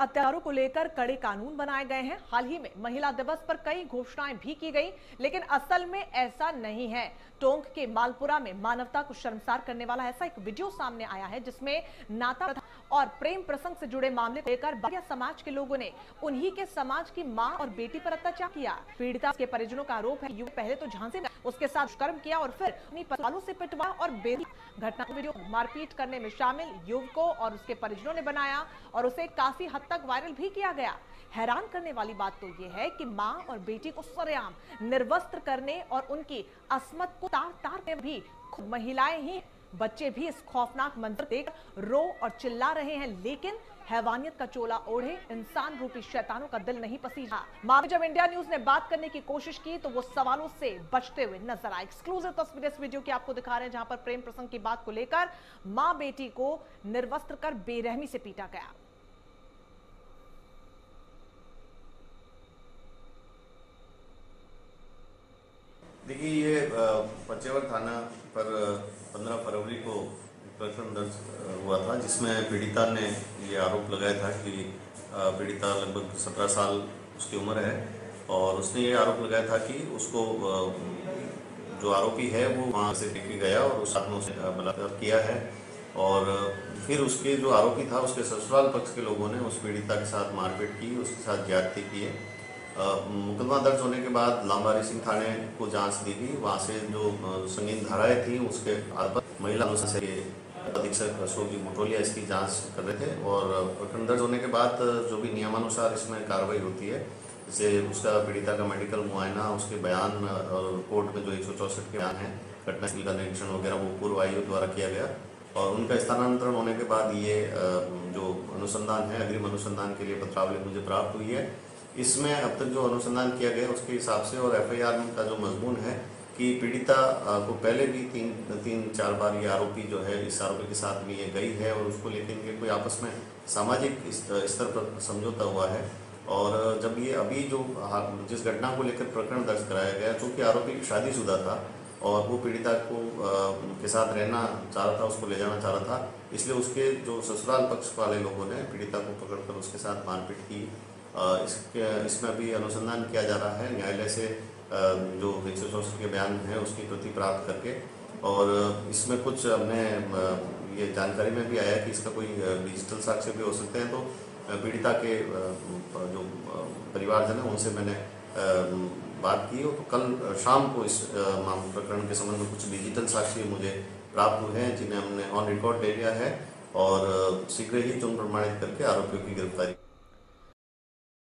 अत्याचारों को लेकर कड़े कानून बनाए गए हैं। हाल ही में महिला दिवस पर कई घोषणाएँ भी की गई, लेकिन असल में ऐसा नहीं है। टोंक के मालपुरा में मानवता को शर्मसार करने वाला ऐसा एक वीडियो सामने आया है, जिसमें नाता और प्रेम प्रसंग से जुड़े मामले को लेकर समाज के लोगों ने उन्हीं के समाज की माँ और बेटी पर अत्याचार किया। पीड़िता के परिजनों का आरोप है युवक पहले तो झांसे उसके साथ दुष्कर्म किया और फिर अपनी परिवारों से पिटवा और बेटी घटना वीडियो मारपीट करने में शामिल। युवकों और उसके परिजनों ने बनाया और उसे काफ़ी हद तक वायरल भी किया गया। हैरान करने वाली बात तो यह है कि माँ और बेटी को सरेआम, निर्वस्त्र करने और उनकी असमत को तार तार में भी महिलाएँ ही, बच्चे भी इस खौफनाक मंजर देख रो और चिल्ला रहे हैं, लेकिन हैवानियत का चोला ओढ़े, इंसान रूपी शैतानों का दिल नहीं पसीजा माँ, जब इंडिया न्यूज़ ने बात करने की कोशिश की तो वो सवालों से बचते हुए नज़र आए। एक्सक्लूसिव तस्वीर इस वीडियो की आपको दिखा रहे हैं, जहाँ पर प्रेम प्रसंग की बात को लेकर माँ बेटी को निर्वस्त्र कर बेरहमी से पीटा गया। देखिए, ये पचेवर थाना पर 15 फरवरी को प्रकरण दर्ज हुआ था, जिसमें पीड़िता ने ये आरोप लगाया था कि पीड़िता लगभग 17 साल उसकी उम्र है और उसने ये आरोप लगाया था कि उसको जो आरोपी है वो वहाँ से लेके गया और उस साथ से बलात्कार किया है और फिर उसके जो आरोपी था, उसके ससुराल पक्ष के लोगों ने उस पीड़िता के साथ मारपीट की, उसके साथ ज्यादती की है। मुकदमा दर्ज होने के बाद लांबारी सिंह थाने को जाँच दी गई। वहाँ से जो संगीन धाराएँ थी, उसके आधार महिला अनुसार अधीक्षक अशोक जी मोटोलिया इसकी जाँच कर रहे थे और प्रकरण दर्ज होने के बाद जो भी नियमानुसार इसमें कार्रवाई होती है, जैसे उसका पीड़िता का मेडिकल मुआयना, उसके बयान और कोर्ट में जो एक के बयान है घटनास्थल का निरीक्षण वगैरह वो पूर्व आयोग द्वारा किया गया। और उनका स्थानांतरण होने के बाद ये जो अनुसंधान है, अग्रिम अनुसंधान के लिए पत्रावली मुझे प्राप्त हुई है। इसमें अब तक जो अनुसंधान किया गया उसके हिसाब से और एफआईआर का जो मजमून है कि पीड़िता को पहले भी तीन तीन, चार बार ये आरोपी जो है, इस आरोपी के साथ भी ये गई है और उसको लेकर इनके कोई आपस में सामाजिक स्तर पर समझौता हुआ है। और, जब ये अभी जो जिस घटना को लेकर प्रकरण दर्ज कराया गया चूँकि आरोपी शादीशुदा था और वो पीड़िता को के साथ रहना चाह रहा था, उसको ले जाना चाह रहा था, इसलिए उसके जो ससुराल पक्ष वाले लोगों ने पीड़िता को पकड़कर उसके साथ मारपीट की इसके इसमें भी अनुसंधान किया जा रहा है। न्यायालय से जो एक के बयान है, उसकी प्रति प्राप्त करके। और इसमें कुछ हमने ये जानकारी में भी आया कि इसका कोई डिजिटल साक्ष्य भी हो सकते हैं। तो पीड़िता के जो परिवारजन है, उनसे मैंने बात की और तो कल शाम को इस मामले प्रकरण के संबंध में कुछ डिजिटल साक्ष्य मुझे प्राप्त हुए हैं, जिन्हें हमने ऑन रिकॉर्ड ले लिया है। और शीघ्र ही चुन प्रमाणित करके आरोपियों की गिरफ्तारी